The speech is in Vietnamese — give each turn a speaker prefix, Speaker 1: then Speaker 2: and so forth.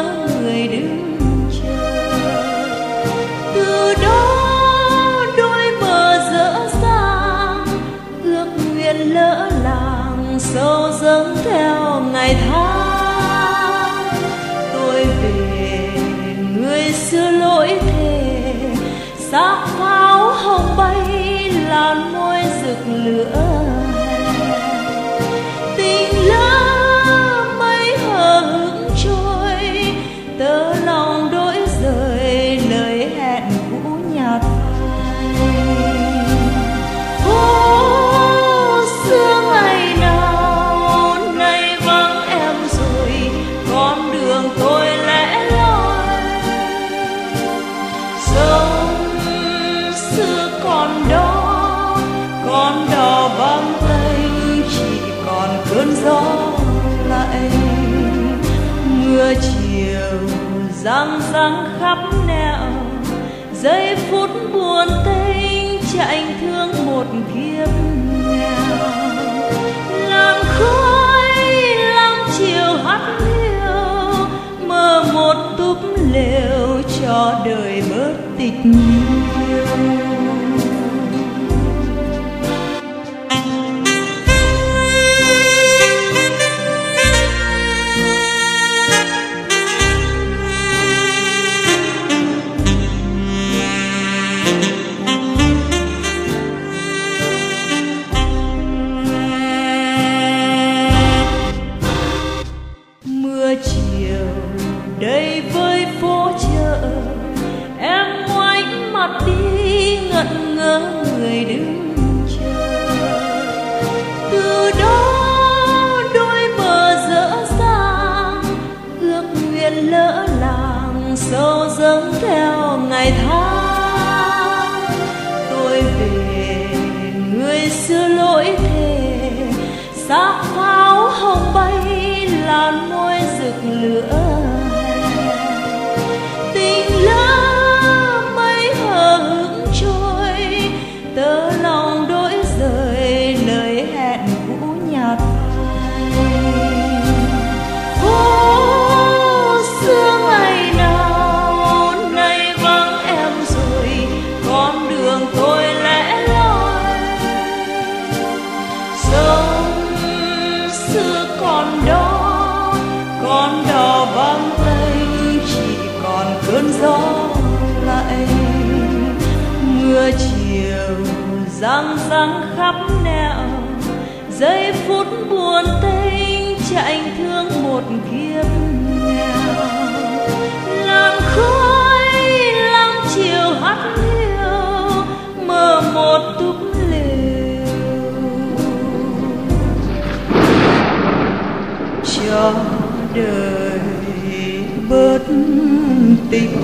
Speaker 1: người đứng chờ. Từ đó đôi bờ dở dang ước nguyện lỡ làng sâu dâng theo ngày tháng. Tôi về người xưa lỗi thề xác pháo hồng bay làn môi rực lửa. Giang giang khắp nẻo. Giây phút buồn tênh chạy thương một kiếp nghèo. Làm khói lăng chiều hắt liêu mơ một túp lều cho đời bớt tịch nhiêu. Mắt mặt đi ngẩn ngơ người đứng chờ. Từ đó đôi bờ dở dang ước nguyện lỡ làng sâu dâng theo ngày tháng. Tôi về người xưa lỗi thề, xác pháo hồng bay là môi rực lửa. Giang giang khắp nẻo. Giây phút buồn tênh chạy thương một kiếp nghèo. Làn khói lăng chiều hắt hiu, mơ một túp lều. Cho đời bớt tịch